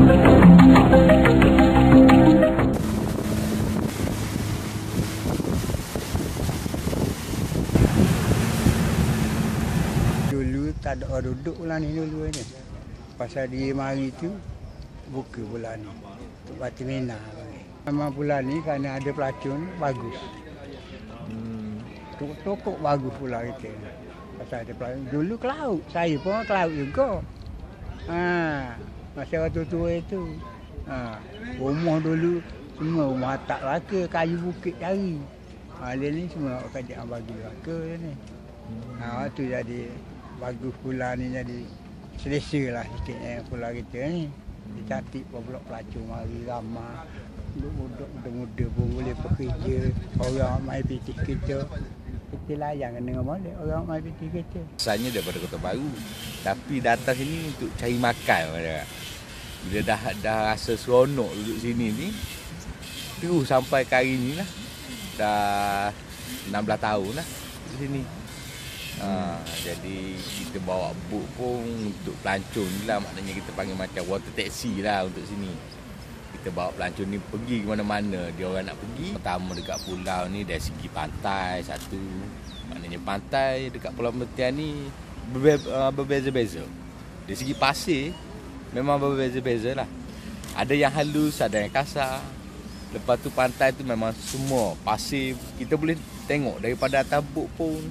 Dulu tak ada orang duduk pula ni dulu ni. Pasal dia mari tu buka pula ni. Untuk batu mina panggil. Memang pula ni kerana ada pelacun bagus. Hmm. Tokok bagus pula kita. Pasal ada pelacun. Dulu ke laut. Saya pun ke laut juga. Ha. Masa waktu tua itu. Ha. Rumah dulu semua rumah tak laka, kayu bukit cari. Ha, dia ni semua kerja bagi laka dia ni. Ha, tu jadi bagus pula ni jadi selesa lah sikit eh, pula kita ni. Dia cantik pun pula pelacur mari ramah. Budak muda-muda pun boleh bekerja. Orang main pitih kita. Kita layan dengan mana orang main pitih kita. Asalnya daripada Kota Baru. Tapi datang sini untuk cari makan. Pada. Bila dah dah rasa seronok duduk sini ni. Terus sampai ke hari ni lah. Dah 16 tahun lah di sini. Ha, jadi kita bawa boat pun untuk pelancong ni lah maknanya kita panggil macam water taxi lah untuk sini. Kita bawa pelancong ni pergi ke mana-mana dia orang nak pergi. Pertama dekat pulau ni dari segi pantai satu. Maknanya pantai dekat Pulau Metian ni uh, berbeza-beza. Dari segi pasir memang berbeza-beza lah. Ada yang halus, ada yang kasar. Lepas tu pantai tu memang semua pasir. Kita boleh tengok daripada boat pun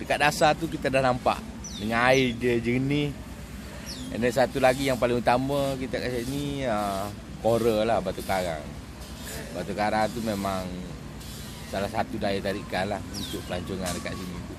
Dekat dasar tu kita dah nampak Dengan air dia jernih And then satu lagi yang paling utama kita kat sini uh, Coral lah batu karang Batu karang tu memang Salah satu daya tarikan lah Untuk pelancongan dekat sini tu